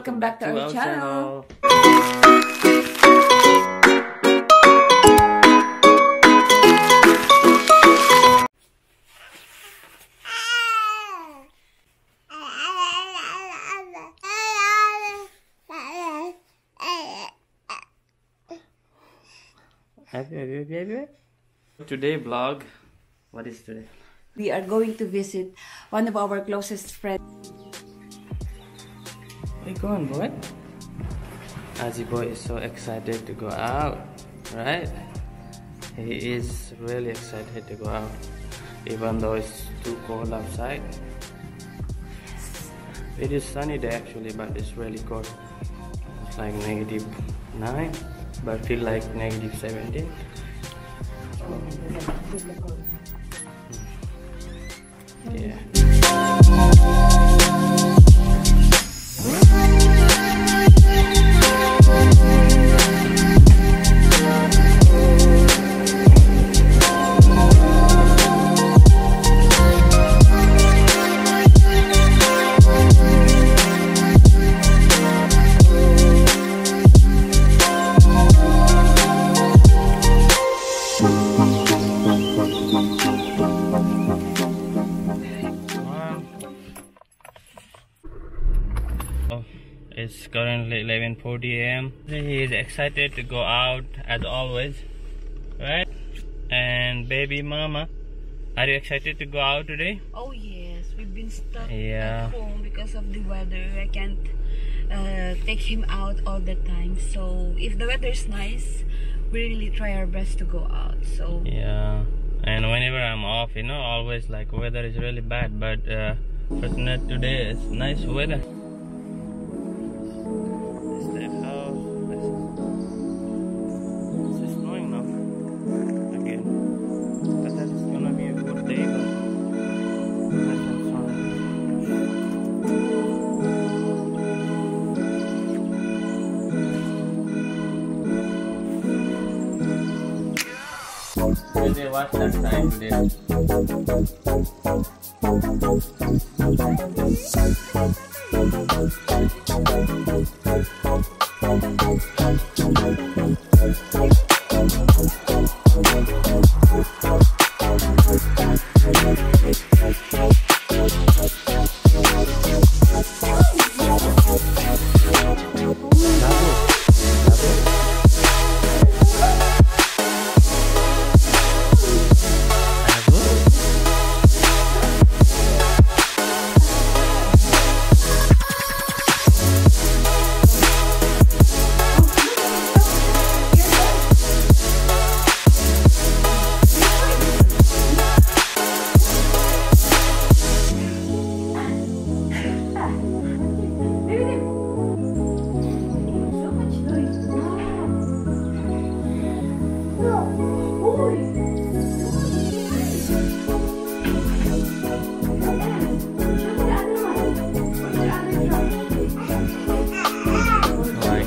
welcome back to, to our, our channel. channel. Today vlog. What is today? We are going to visit one of our closest friends. Where you going, boy? Aji boy is so excited to go out, right? He is really excited to go out, even though it's too cold outside. It is sunny day actually, but it's really cold. It's like negative 9, but feel like negative 17. Oh, It's currently 11:40 a.m. He is excited to go out as always, right? And baby mama, are you excited to go out today? Oh yes, we've been stuck Yeah. at home because of the weather. I can't uh, take him out all the time. So if the weather is nice, we really try our best to go out. So Yeah. And whenever I'm off, you know, always like weather is really bad, but uh, fortunate today it's nice weather. Will they watch that time?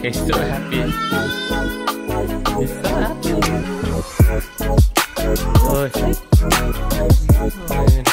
He's so happy. He's so happy. Oh, oh,